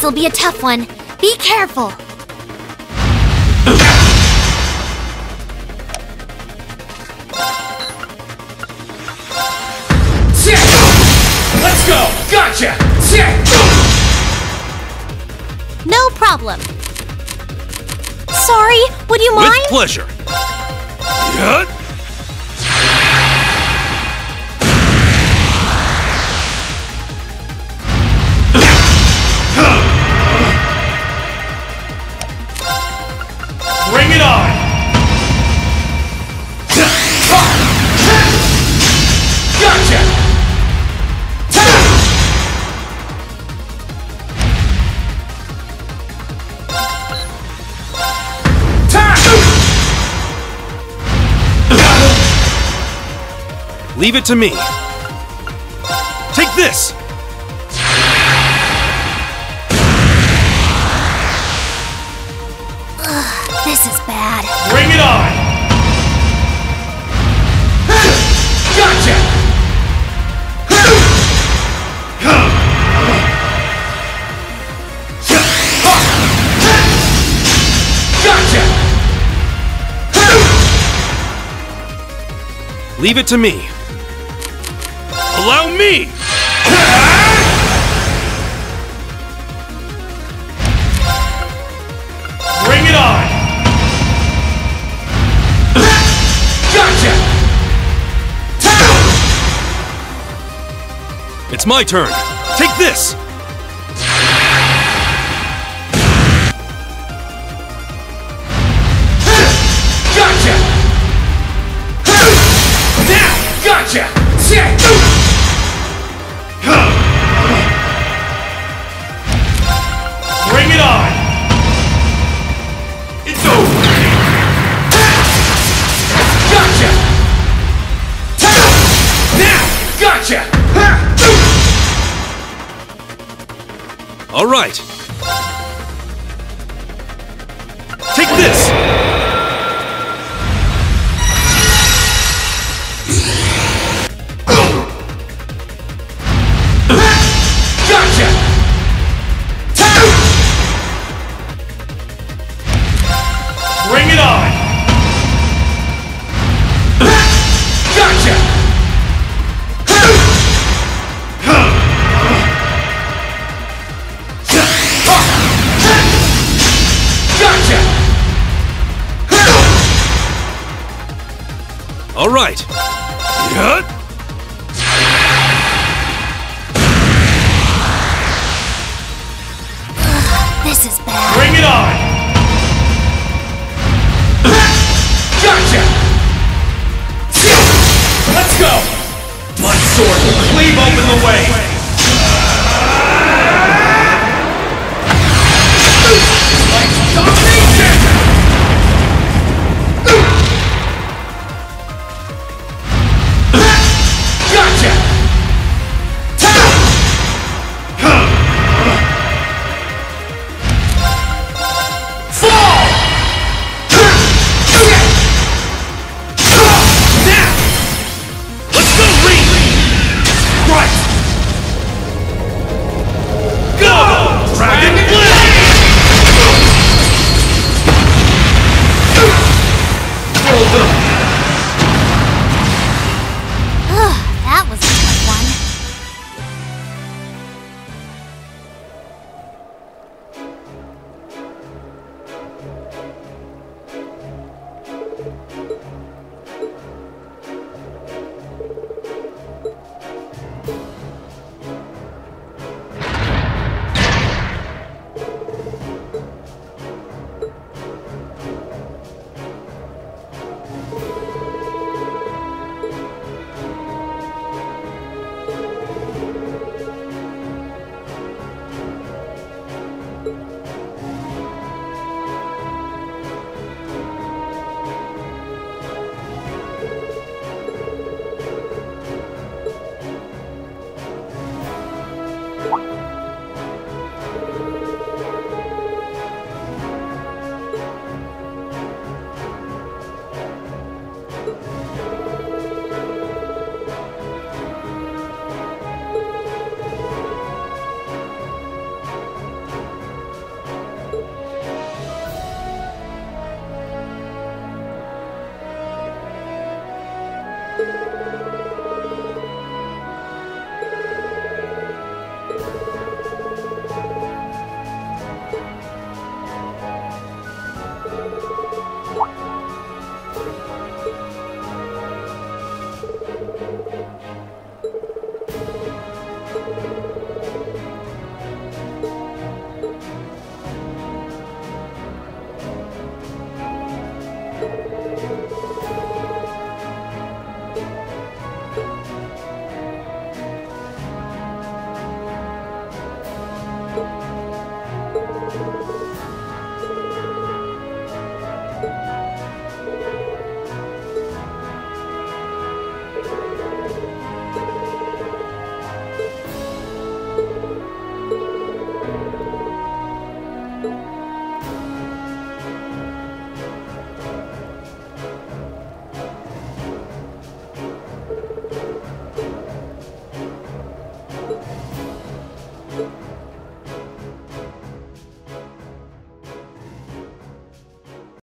This'll be a tough one. Be careful. Let's go! Gotcha! No problem. Sorry, would you mind? With mind? pleasure. Yeah. Leave it to me. Take this! This is bad. Bring it on! Gotcha! Gotcha! Leave it to me. Allow me! Bring it on! Gotcha! It's my turn. Take this! Right.